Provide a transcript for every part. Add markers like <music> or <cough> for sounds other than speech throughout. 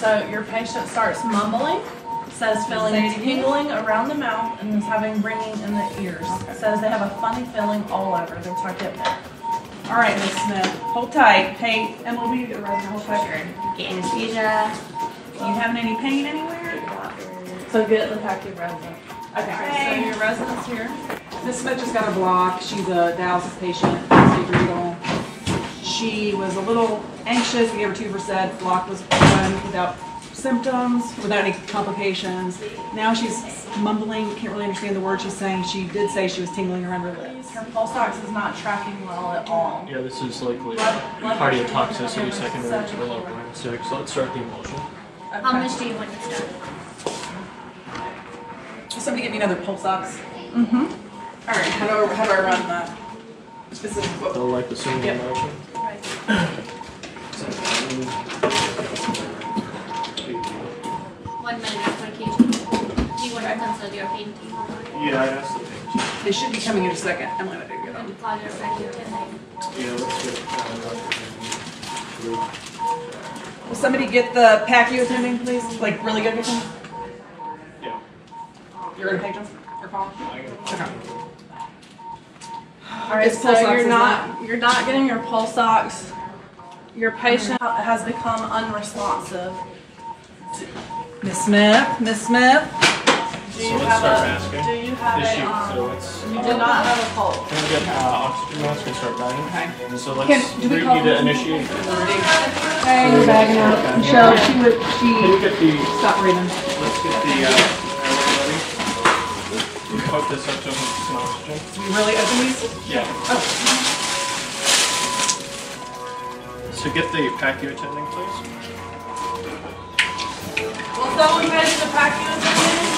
So your patient starts mumbling, says feeling tingling around the mouth and is having ringing in the ears. Says they have a funny feeling all over. They're trying to get. All right, Miss Smith, hold tight. Hey, Emily, will you get a resident? Hold tight. Get anesthesia. You having any pain anywhere? So get the package resident. Okay, so your resident's here. Miss Smith just got a block. She's a dialysis patient, stage renal. She was a little anxious. We gave her two Versed. Block was done without symptoms, without any complications. Now she's mumbling, can't really understand the words she's saying. She did say she was tingling around her lips. Her pulse ox is not tracking well at all. Yeah, this is likely Blood- blood pressure cardiotoxicity is secondary to the seven. local anesthetic. So let's start the emulsion. How much do you want to start? Will somebody get me another pulse ox? Mm-hmm. All right, how do I, how do I run that? Specific, what- They'll like the same Yep. emulsion. One milligram per kg. Do you want to consult your pain? Yeah, I asked the patient. They should be coming in a second. Emily, I didn't get And them. call your practice Yeah, let's get uh, Will somebody get the PACU attending, please? Like, really good attending? Yeah. You're gonna page them or call? Okay. All right, This so pulse ox you're is not, you're not getting your pulse ox. Your patient has become unresponsive. Miss Smith, Miss Smith. Do So you let's have start a, masking. do you have issue. a, So um, let's. you do not have a pulse. Can we get uh, oxygen mask and start bagging? Okay. So let's, Can- do we we call need to initiate. Hey, you're bagging out. Michelle, she would, Can she, get the, stop breathing. let's get the, uh, airway ready. Hook this up to some oxygen. Do we really open these? Yeah. So get the PACU attending, please. Will someone measure the vacuum advantage?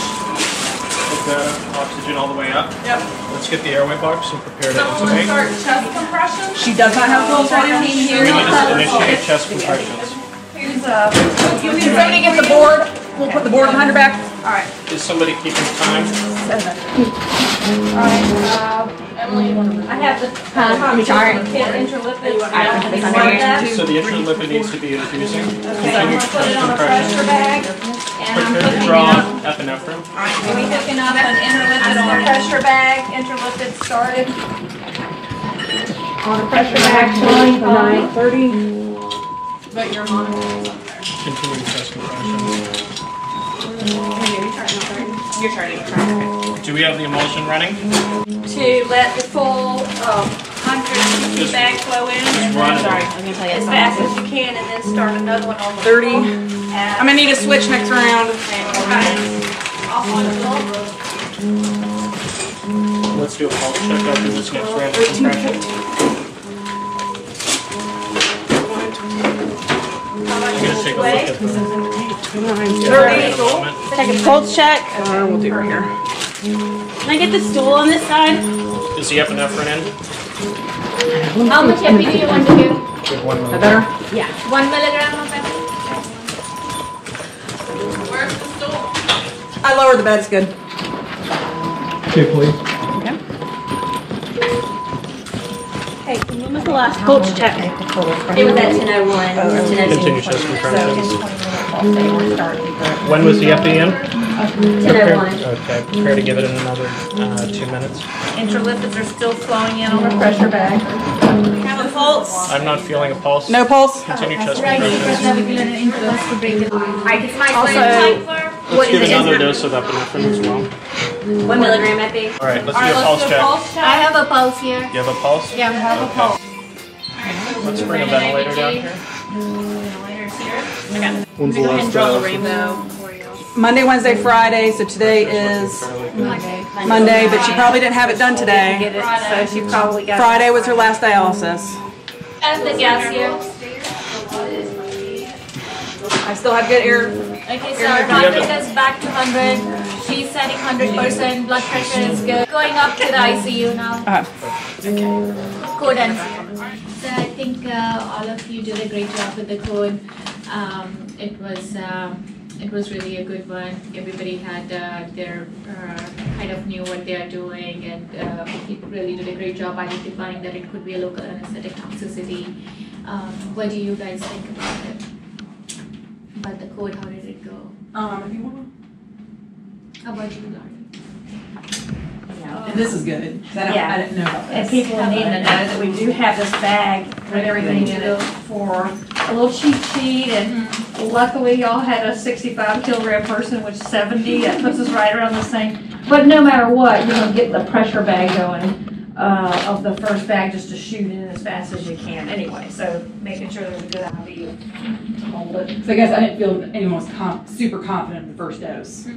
Hook that up, oxygen all the way up. Yep. Let's get the airway box and prepare to Someone intubate. start chest compression? She does not have a pulse right now? We need to initiate chest compressions. Here's a, Can somebody get the board? We'll put the board behind her back. alright, Is somebody keeping time? Seven. alright, uh, Emily, I have the um, chart. kit Intralipids. I don't have it under that. So the Intralipid needs to be infusing. Okay, I'm Continue gonna put it on a pressure bag. And I'm Prepare to putting draw it epinephrine. We'll be hooking up an Intralipid on a pressure bag, Intralipid started. On a pressure bag, showing nine thirty. But your monitor's up there. Continuing chest compression. You're turning, you're. Do we have the emulsion running? To let the full, um, hundred cc bag flow in and run then, sorry, I'm gonna tell you as fast as you can and then start another one on the. 30. I'm gonna need a switch next round. Okay, off on the full. Let's do a pulse check after this next round of compression. I'm gonna take a look at the. Thirty. a. Take a pulse check. Uh, we'll do right here. Can I get the stool on this side? Is the epinephrine in? How much epi do you want to give? Good one Is minute. that better? One milligram of epi? Where's the stool? I lowered the bed, it's good. Okay, please. Hey, when was the last pulse check? It was at ten oh one, ten Continue two. chest compressions. When was the epi in? Ten oh one. Okay, prepare to give it in another uh, two minutes. Intralipids are still flowing in on the pressure bag. Have a pulse? I'm not feeling a pulse. No pulse? Continue chest compressions. Alright, this might Also- time for. Let's give another dose of epinephrine as well. One milligram epi. All right, let's All right, do a pulse let's do a check. pulse check. I have a pulse here. You have a pulse? Yeah, I have a pulse. Let's bring a ventilator down here. Ventilator's here. When's the last draw the rainbow. Monday, Wednesday, Friday, so today is Monday. Monday, but she probably didn't have it done today. Get so she probably got. Friday was her last dialysis. And the gas here. I still have good air. Okay, so our heart rate is back to 100. She's setting 100%. Blood pressure is good. Going up to the ICU now. Uh, Code and So I think uh, all of you did a great job with the code. Um, it was um, it was really a good one. Everybody had uh, their uh, kind of knew what they are doing, and uh, he really did a great job identifying that it could be a local anesthetic toxicity. Um, what do you guys think about it? About the code, how did it go? Um, if you want, How about you, Lauren? and this is good. I don't, I didn't know about And people need to know that we do have this bag with everything in it for a little cheat sheet and luckily y'all had a sixty-five kilogram person which seventy, that puts us right around the same. But no matter what, you're gonna get the pressure bag going, uh, of the first bag just to shoot in as fast as you can anyway. So making sure there's a good IV to hold it. So I guess I didn't feel anyone was com- super confident in the first dose.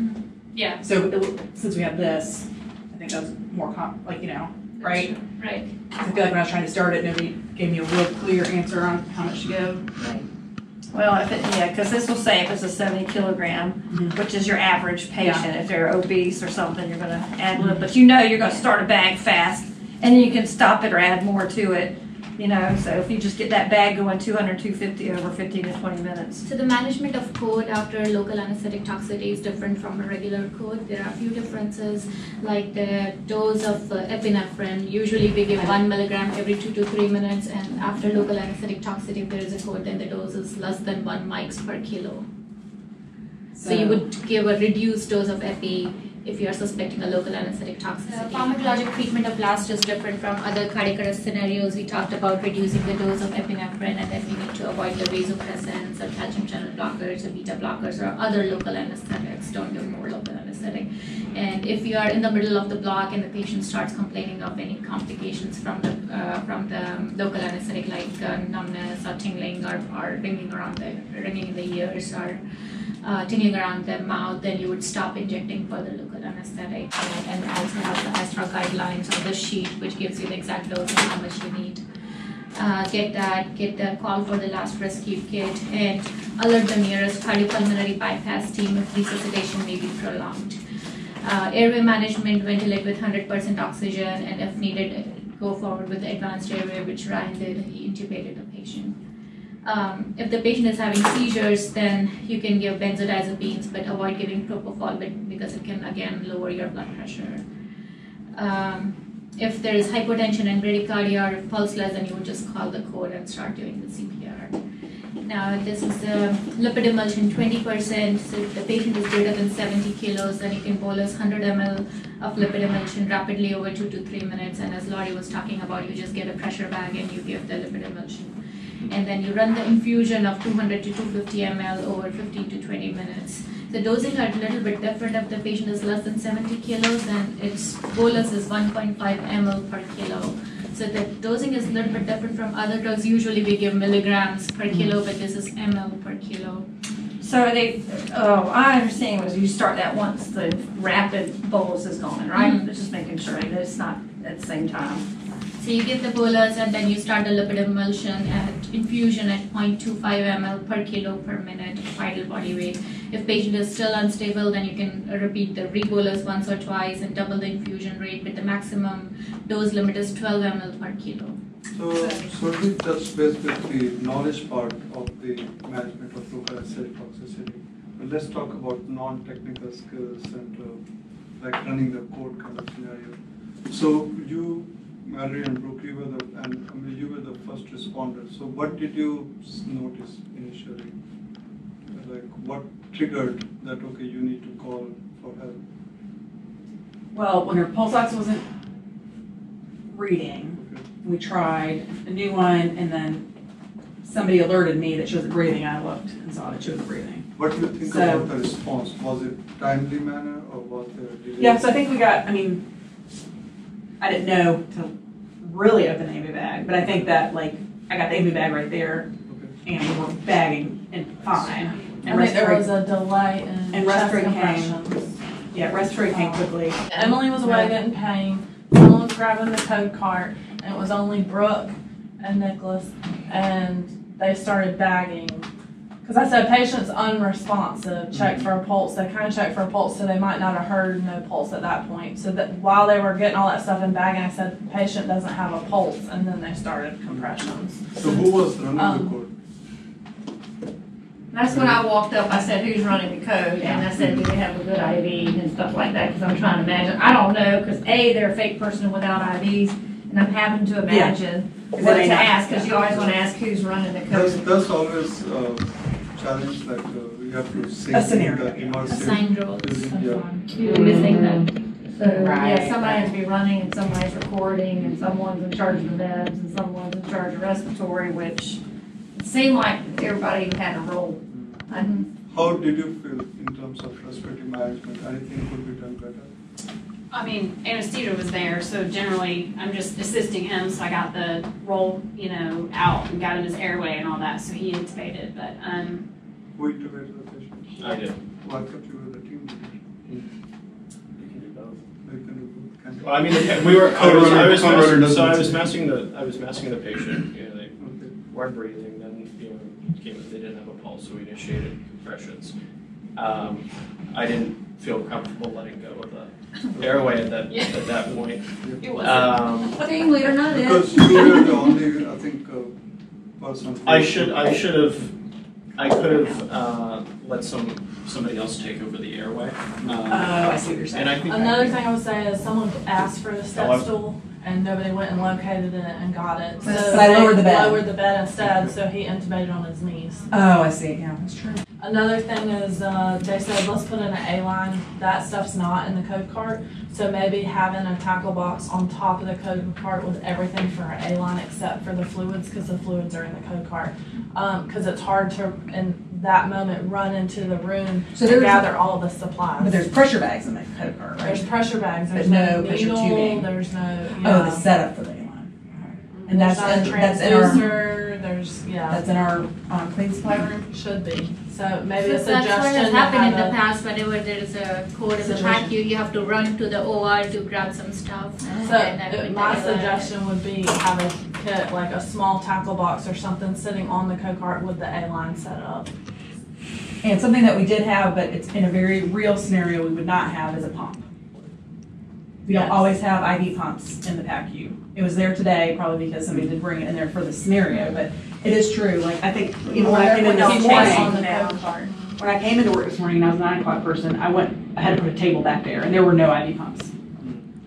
Yeah. So it, since we have this, I think I was more com- like, you know, right? Right. I feel like when I was trying to start it, nobody gave me a real clear answer on how much to give. Well, if it, yeah, because this will say if it's a seventy kilogram, Mhm. which is your average patient. If they're obese or something, you're gonna add a little, but you know you're gonna start a bag fast, and then you can stop it or add more to it, you know, so if you just get that bag going 200, 250 over fifteen to twenty minutes. So the management of code after local anesthetic toxicity is different from a regular code. There are a few differences, like the dose of uh, epinephrine. Usually we give one milligram every two to three minutes, and after local anesthetic toxicity, if there is a code, then the dose is less than one mics per kilo. So you would give a reduced dose of epi if you are suspecting a local anesthetic toxicity. The pharmacologic treatment of LAST is different from other cardiac arrest scenarios. We talked about reducing the dose of epinephrine and then we need to avoid the vasopressors or calcium channel blockers or beta blockers or other local anesthetics. Don't give more local anesthetic. And if you are in the middle of the block and the patient starts complaining of any complications from the uh, from the local anesthetic like uh, numbness or tingling or, or ringing around the ringing in the ears or uh, tingling around the mouth, then you would stop injecting further local anesthetic. And, and also have the ASRA guidelines on the sheet, which gives you the exact dose and how much you need. Uh, get that, get the call for the LAST rescue kit, and alert the nearest cardiopulmonary bypass team if resuscitation may be prolonged. Uh, airway management, ventilate with 100% oxygen, and if needed, go forward with advanced airway, which Ryan did. He intubated the patient. Um, if the patient is having seizures, then you can give benzodiazepines, but avoid giving propofol because it can again lower your blood pressure. Um, if there is hypotension and bradycardia or pulseless, then you would just call the code and start doing the CPR. Now, this is the lipid emulsion 20%. So if the patient is greater than 70 kilos, then you can bolus 100 ml of lipid emulsion rapidly over two to three minutes. And as Laurie was talking about, you just get a pressure bag and you give the lipid emulsion and then you run the infusion of 200 to 250 ml over 15 to 20 minutes. The dosing are a little bit different if the patient is less than 70 kilos and its bolus is 1.5 ml per kilo. So the dosing is a little bit different from other drugs. Usually we give milligrams per kilo, but this is ml per kilo. So they, oh, I understand was you start that once the rapid bolus is going, right? Mhm. Just making sure that it's not at the same time. So you get the bolus and then you start the lipid emulsion at infusion at 0.25 ml per kilo per minute of vital body weight. If patient is still unstable, then you can repeat the rebolus once or twice and double the infusion rate, but the maximum dose limit is 12 ml per kilo. So, so we touch base with the knowledge part of the management of local anesthetic toxicity. But let's talk about non-technical skills and uh, like running the code kind of scenario. So you, Mallory and Brooke, you were the, and I mean, you were the first responder. So what did you notice initially? Like what triggered that, okay, you need to call for help? Well, when her pulse ox wasn't reading, Okay. we tried a new one, and then somebody alerted me that she wasn't breathing. I looked and saw that she wasn't breathing. What do you think So- about the response? Was it timely manner or was there a delay? Yeah, so I think we got. I mean, I didn't know to really open the AV bag, but I think that like I got the AV bag right there, Okay. and we were bagging and fine. I think there was a delay in And chest respiratory came. yeah, respiratory came um, quickly. Emily was away getting pain. Someone was grabbing the code cart, and it was only Brooke and Nicholas, and they started bagging. Because I said patient's unresponsive, check for a pulse. They kind of checked for a pulse, so they might not have heard no pulse at that point. So that while they were getting all that stuff in bagging, I said patient doesn't have a pulse, and then they started compressions. So who was running the Um, code? That's when I walked up, I said, who's running the code? And I said, do they have a good IV and stuff like that? Because I'm trying to imagine, I don't know, because A, they're a fake person without IVs, and I'm having to imagine Is what to ask, because you always want to ask who's running the That's, code. that's always uh challenge, like, uh, you have to sync A scenario, the immersive. Assigned roles. using- yeah. You're missing that. So, yeah, Right, somebody has to be running, and somebody's recording, and someone's in charge of the meds, and someone's in charge of respiratory, which seemed like everybody had a role. I- How did you feel in terms of respiratory management? Anything could be done better? I mean, anesthesia was there, so generally I'm just assisting him. So I got the roll, you know, out and got him his airway and all that. So he intubated, but um, Who intubated the patient? I did. Why can't you were the team leader? You can do both. They can do both, can't? Well, I mean, we were, I was, I was, Conrad masking- so I was masking the, I was masking the patient, you know, they Okay. weren't breathing, then, you know, came, they didn't have a pulse, so we initiated compressions. Um, I didn't feel comfortable letting go of the airway at that, at that <laughs> point. it was. Um, Team leader, not it. Because you were the only, I think, uh, person. who- I should, I should have, I could have, uh, let some, somebody else take over the airway. Um, Oh, I see what you're saying. And I think. Another thing I would say is someone asked for the Oh, step I- stool and nobody went and located it and got it. So But I they lowered the bed. Lowered the bed instead, so he intubated on his knees. Oh, I see, yeah, that's true. Another thing is, uh, they said, let's put in an A-line. That stuff's not in the code cart. So maybe having a tackle box on top of the code cart with everything for an A-line except for the fluids, because the fluids are in the code cart. Um, cause it's hard to, in that moment, run into the room So to gather all the supplies. But there's pressure bags in the code cart, There's pressure bags, there's But no no pressure tubing. there's no, Oh, the setup for the A-line. And There's that's, not a in- that's in our, transducer, there's, yeah, that's in our, um, clean supply room? should be. So maybe a So suggestion that's what has to happened in have the a- past, whenever there is a code in the Situation. PACU, you have to run to the OR to grab some stuff. and So then everything my like suggestion would be have a kit, like a small tackle box or something sitting on the co-cart with the A-line set up. And something that we did have, but it's in a very real scenario, we would not have is a pump. We don't Yes. always have IV pumps in the PACU. It was there today, probably because somebody did bring it in there for the scenario, but it is true, like, I think, even when I came in this you on morning, the when I came into work this morning and I was a nine o'clock person, I went, I had to put a table back there, and there were no IV pumps.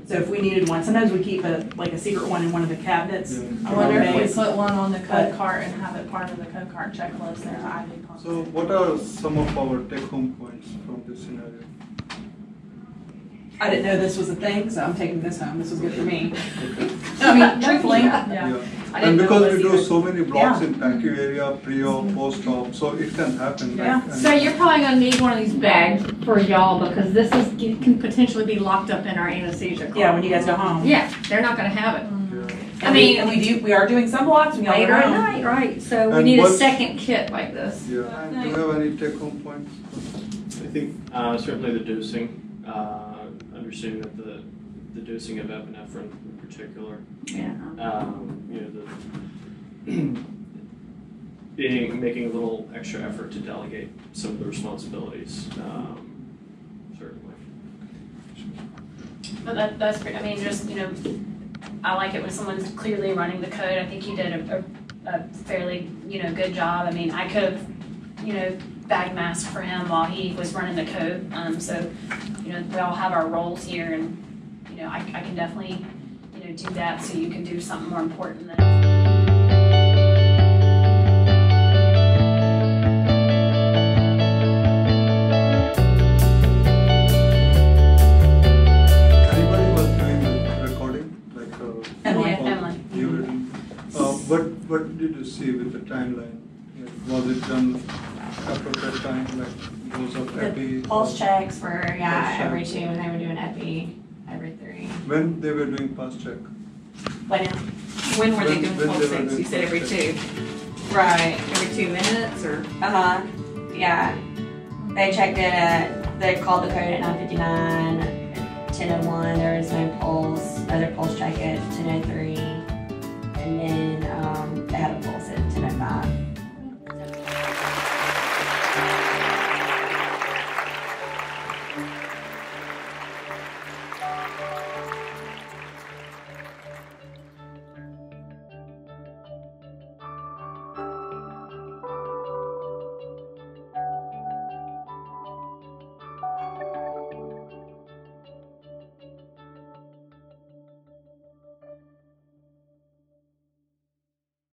So if we needed one, sometimes we keep a, like a secret one in one of the cabinets. Mm-hmm. Yeah. I wonder if we put one on the co-cart and have it part of the co-cart checklist and the IV pump. So what are some of our take-home points from this scenario? I didn't know this was a thing, so I'm taking this home, this was good for me. <laughs> I mean, truthfully, Yeah. I And because we do either. so many blocks in PACU area, pre-op, post-op, so it can happen. Yeah. and- So you're probably gonna need one of these bags for y'all, because this is, can potentially be locked up in our anesthesia cart. yeah, when you guys go home. Yeah, they're not gonna have it. Yeah. I mean, and we do, we are doing some blocks when Later at night, right, so we And need a second kit like this. Yeah, do you have any take-home points? I think uh, certainly the dosing, uh, understanding that the, the dosing of epinephrine in particular, Yeah. um, you know, the <clears throat> being, making a little extra effort to delegate some of the responsibilities, um, certainly. But that, that's great. I mean, just, you know, I like it when someone's clearly running the code. I think you did a, a, a fairly, you know, good job. I mean, I could have, you know, bag mask for him while he was running the code. Um, so, you know, we all have our roles here and, you know, I, I can definitely, you know, do that so you can do something more important than. Anybody was doing the recording, like? Emily. You were what, what did you see with the timeline? Was it done appropriate time, like those of epi? Pulse checks were, yeah, Pulse every checks. two, and they were doing epi every three. When they were doing pulse check? When, When were they When- doing when pulse they were checks? doing You said every pulse two. Right, every two minutes or? uh-huh, yeah. They checked it at, they called the code at nine fifty-nine, ten oh one, there was no pulse, another pulse check at ten oh three. And then,